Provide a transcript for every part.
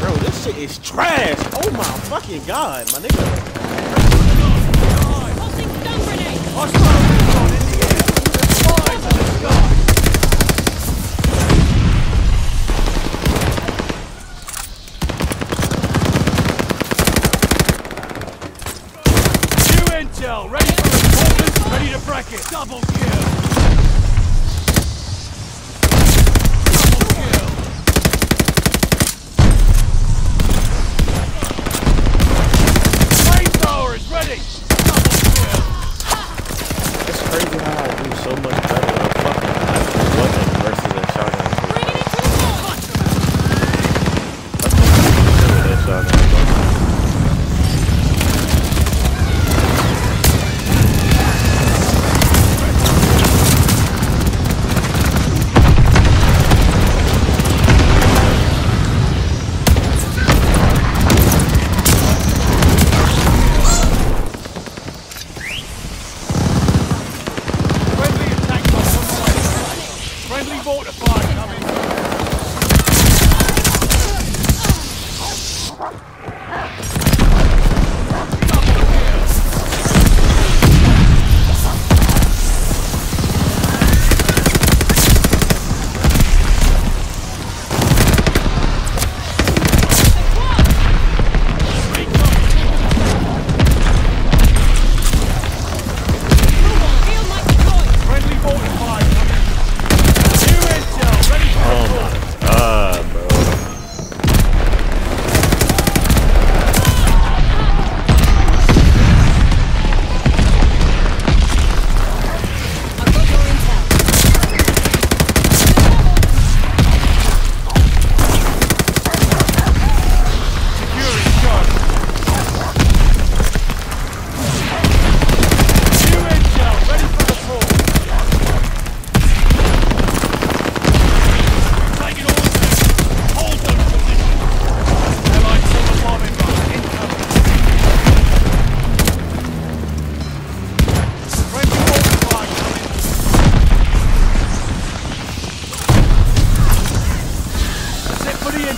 Bro, this shit is trash. Oh my fucking god, my nigga. mortar fire coming!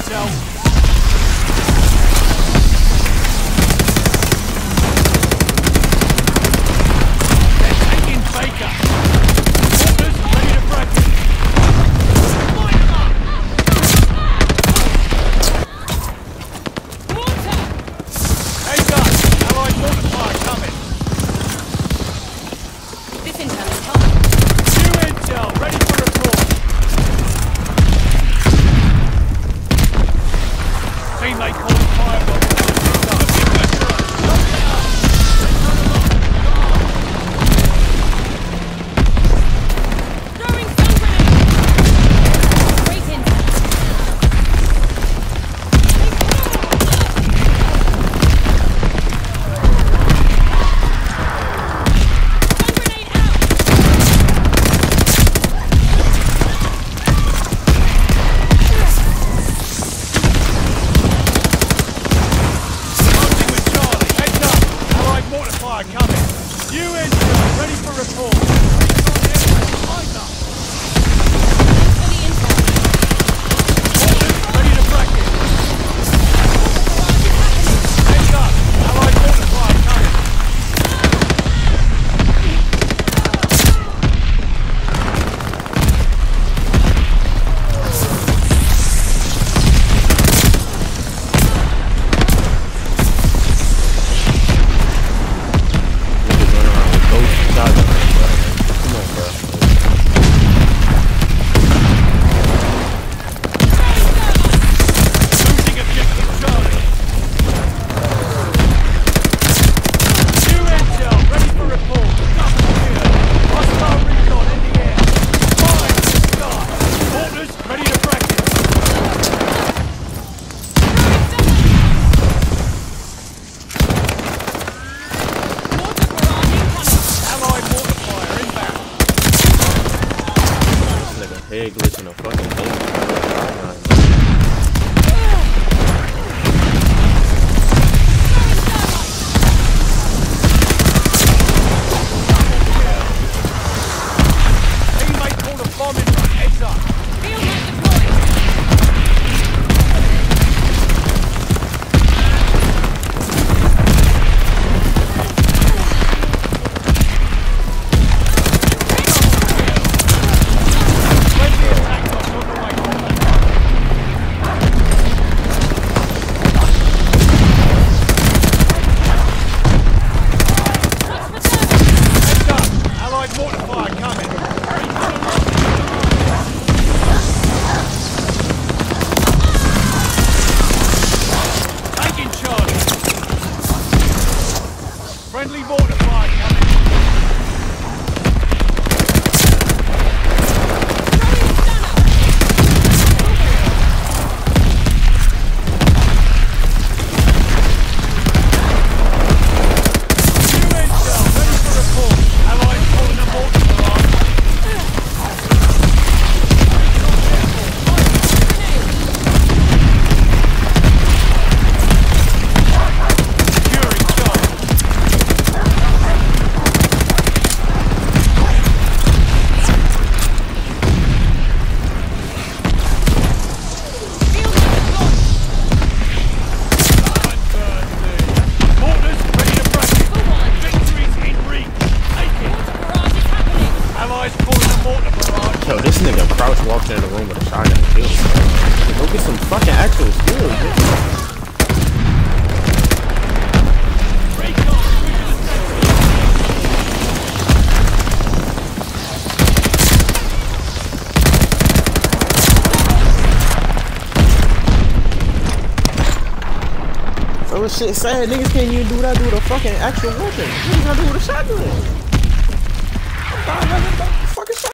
Intel. Fucking hate. Teammate called a bomb in front. Heads up. This nigga crouch walked into the room with a shotgun killed. Go get some fucking actual skills, bitch. Shit sad. Niggas can't even do that do with a fucking actual weapon. Niggas gotta do it with a shotgun.